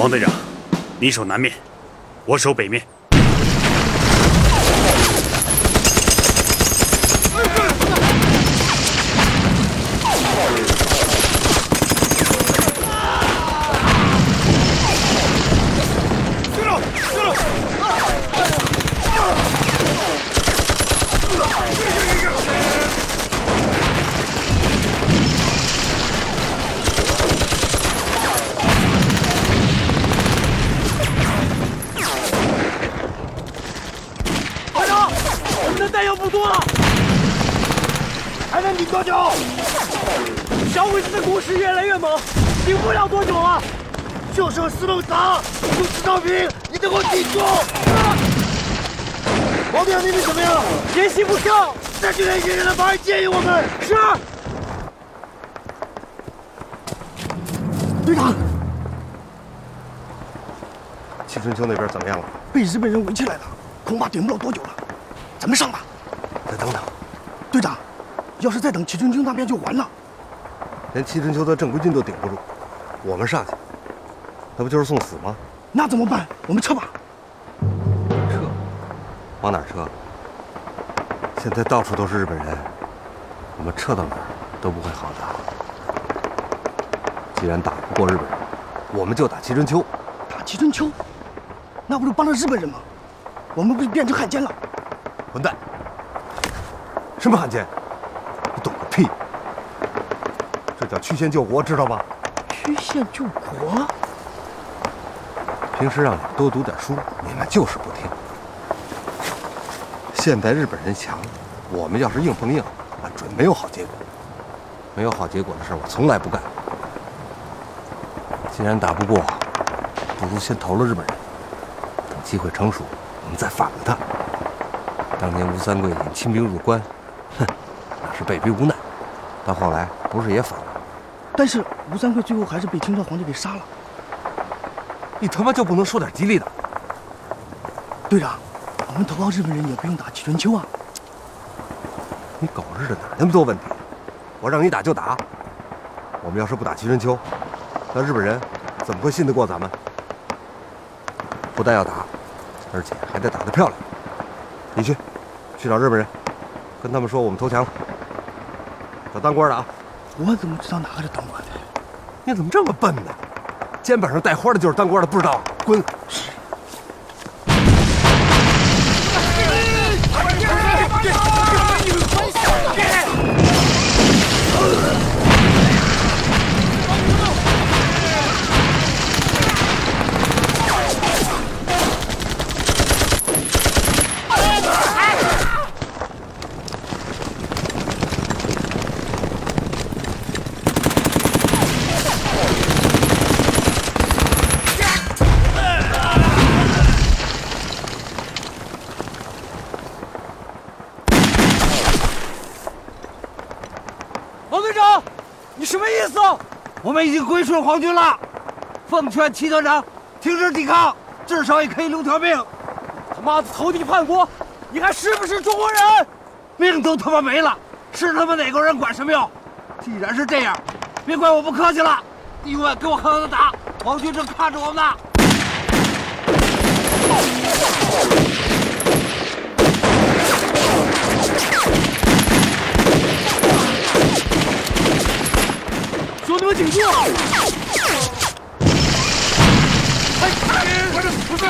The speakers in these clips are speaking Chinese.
王队长，你守南面，我守北面。团长，我们的弹药不多了，还能顶多久？小鬼子的攻势越来越猛，顶不了多久了。就剩四路长，不是赵平，你得给我顶住！王队长那边怎么样？联系不上，再去联系人的保安建议我们。是。队长，七春秋那边怎么样了？被日本人围起来了，恐怕顶不了多久了。咱们上吧。再等等，队长，要是再等齐春秋那边就完了。连祁春秋的正规军都顶不住，我们上去，那不就是送死吗？那怎么办？我们撤吧。撤？往哪儿撤？现在到处都是日本人，我们撤到哪儿都不会好的。既然打不过日本人，我们就打齐春秋。打齐春秋，那不是帮了日本人吗？我们不是变成汉奸了？混蛋！什么汉奸？屁！这叫曲线救国，知道吧？曲线救国？平时让你们多读点书，你们就是不听。现在日本人强，我们要是硬碰硬，那准没有好结果。没有好结果的事，我从来不干。既然打不过，不如先投了日本人，等机会成熟，我们再反了他。当年吴三桂引清兵入关，哼，那是被逼无奈。到后来不是也反了？但是吴三桂最后还是被清朝皇帝给杀了。你他妈就不能说点吉利的？队长，我们投靠日本人也不用打齐春秋啊。你狗日的哪那么多问题？我让你打就打。我们要是不打齐春秋，那日本人怎么会信得过咱们？不但要打，而且还得打得漂亮。你去，去找日本人，跟他们说我们投降了。找当官的啊！我怎么知道哪个是当官的？你怎么这么笨呢？肩膀上带花的就是当官的，不知道？滚！王队长，你什么意思？我们已经归顺皇军了，奉劝齐团长停止抵抗，至少也可以留条命。他妈的投敌叛国，你还是不是中国人？命都他妈没了，是他妈哪国人管什么用？既然是这样，别怪我不客气了。弟兄们，给我狠狠的打！皇军正看着我们呢。兄弟们挺住！快快点，不是！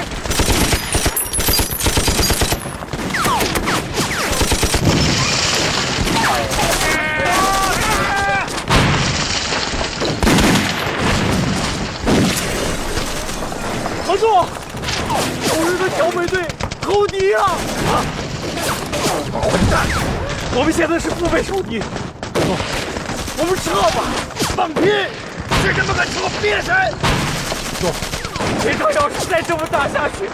合作！昨日的剿匪队投敌了！啊！混蛋！我们现在是腹背受敌，走，我们撤吧！放屁！是这么个臭瘪神！走，这仗要是再这么打下去，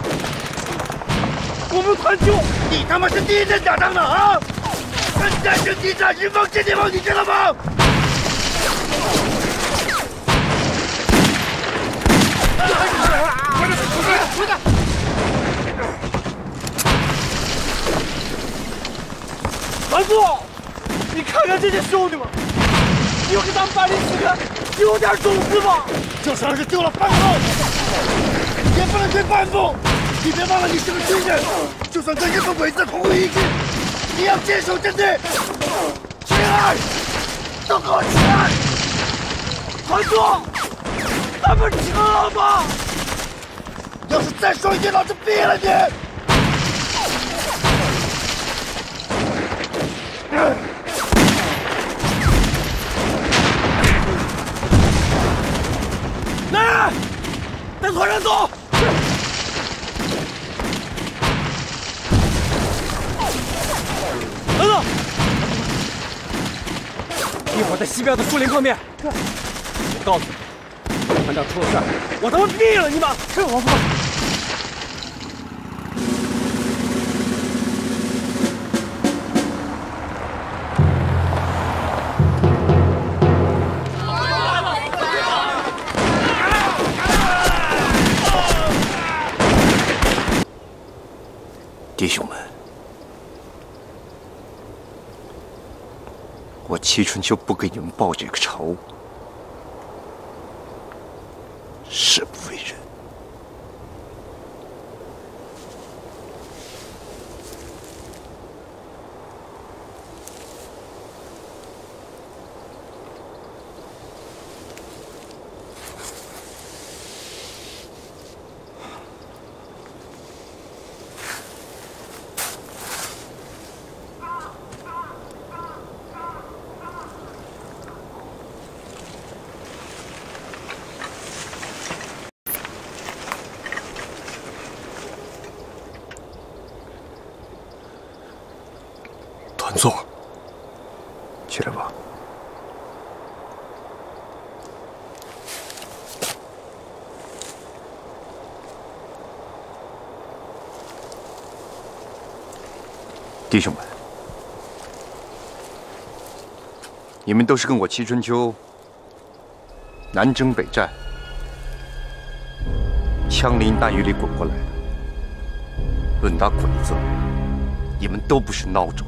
我们团就你他妈是第一阵打仗的啊！跟战争地上日方接地方，你知道吗？团座，你看看这些兄弟们，你有给他们办理死人，丢点种子吧？就算是丢了半个。也不能退半步。你别忘了，你是个军人，就算跟日本鬼子同归于尽，你要坚守阵地。起来，都给我起来！团座，咱们撤吧！要是再说一句，老子毙了你！来人，带团长走！等等，一会儿在西边的树林碰面。我告诉你，团长出了事儿，我他妈毙了你们！是王季春秋不给你们报这个仇，誓不为人。团座，起来吧。弟兄们，你们都是跟我齐春秋南征北战、枪林弹雨里滚过来的。论打鬼子，你们都不是孬种。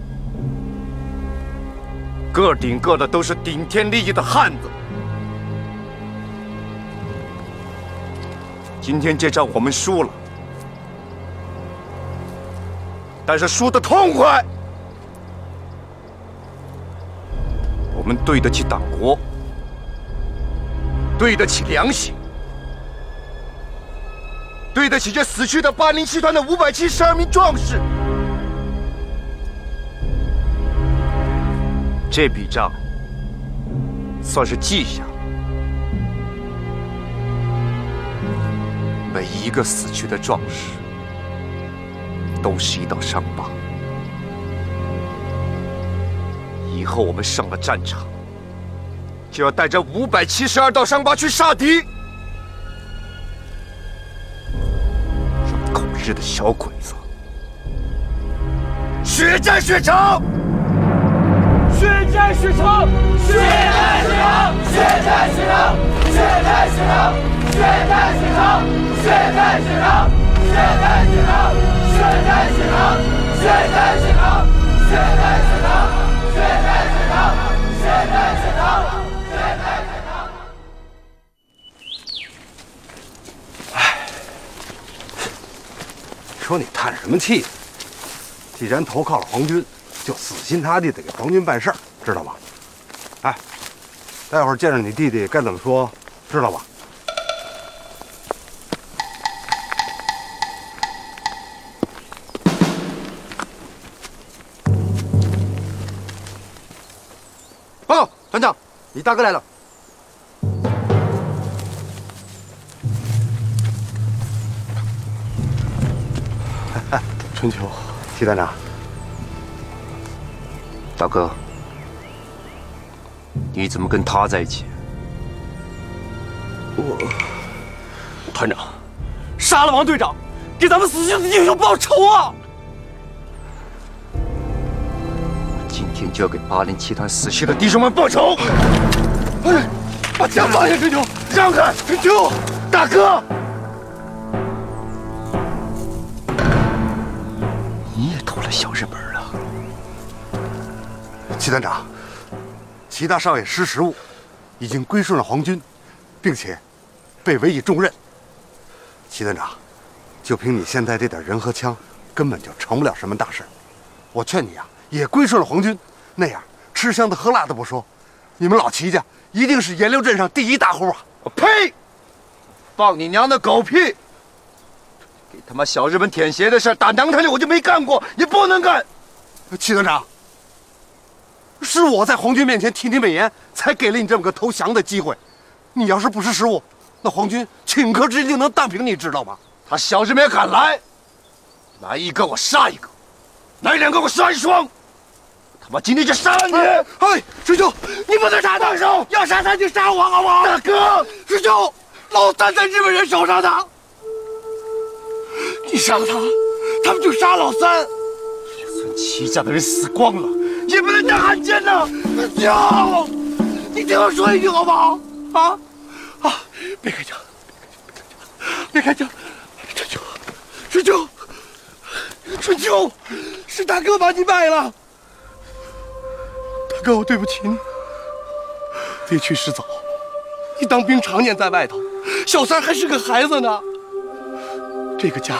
个顶个的都是顶天立地的汉子。今天这仗我们输了，但是输得痛快。我们对得起党国，对得起良心，对得起这死去的八零七团的五百七十二名壮士。这笔账算是记下了，每一个死去的壮士都是一道伤疤。以后我们上了战场，就要带着五百七十二道伤疤去杀敌。让狗日的小鬼子血债血偿！血债血偿，血债血偿，血债血偿，血债血偿，血债血偿，血债血偿，血债血偿，血债血偿，血债血偿，血债血偿，血债血偿，血债血偿，血债血偿。说你叹什么气？既然投靠了皇军，就死心塌地的给皇军办事儿，知道吗？哎，待会儿见着你弟弟该怎么说，知道吧？报告团长，你大哥来了。春秋，齐团长，大哥，你怎么跟他在一起？我团长，杀了王队长，给咱们死去的英雄报仇啊！今天就要给八零七团死去的弟兄们报仇！哎，把枪放下，春秋，让开，春秋，大哥。齐团长，齐大少爷识时务，已经归顺了皇军，并且被委以重任。齐团长，就凭你现在这点人和枪，根本就成不了什么大事。我劝你呀，也归顺了皇军，那样吃香的喝辣的不说，你们老齐家一定是盐流镇上第一大户啊！我呸！放你娘的狗屁！给他妈小日本舔鞋的事，打娘胎里我就没干过，也不能干。齐团长，是我在皇军面前替你美言，才给了你这么个投降的机会。你要是不识时务，那皇军顷刻之间就能荡平，你知道吗？他小日本敢来，来一个我杀一个，来两个我杀一双。他妈今天就杀了你！哎，师兄，你不能杀他，手！要杀他就杀我，好不好？大哥，师兄，老三在日本人手上呢。你杀了他，他们就杀老三。就算齐家的人死光了，你不能当汉奸呐！师兄，你听我说一句好不好？啊啊！别开枪，别开枪，春秋，春秋，春秋，是大哥把你卖了。大哥，我对不起你。爹去世早，你当兵常年在外头，小三还是个孩子呢。这个家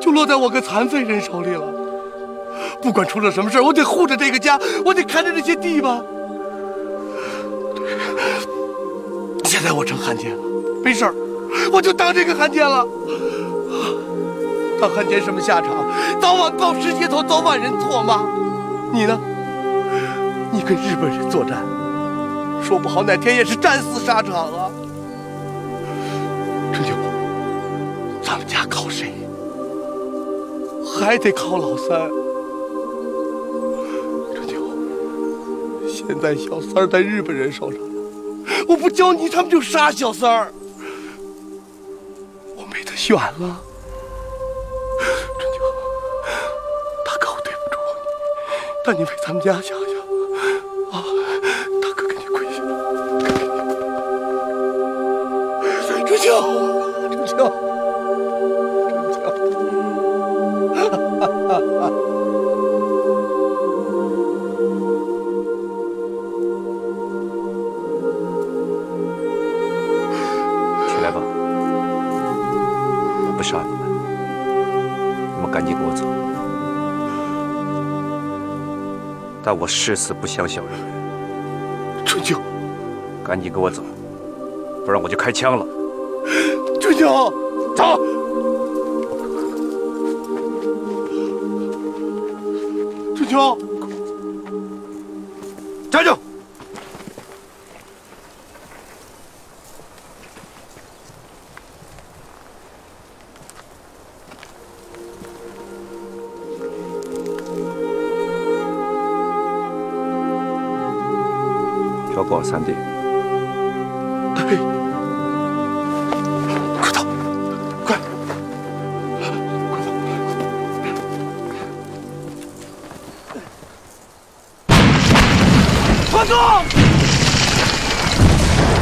就落在我个残废人手里了。不管出了什么事我得护着这个家，我得看着这些地吧。现在我成汉奸了，没事儿，我就当这个汉奸了。当汉奸什么下场？早晚暴尸街头，早晚人唾骂。你呢？你跟日本人作战，说不好哪天也是战死沙场啊。春秋，咱们家靠谁？还得靠老三。现在小三儿在日本人手上。我不教你，他们就杀小三儿。我没得选了，春秋，大哥，我对不住你，但你为咱们家想想啊！大哥，给你跪下，春秋，春秋，但我誓死不降小人。春秋，赶紧跟我走，不然我就开枪了。春秋，走！春秋，找广三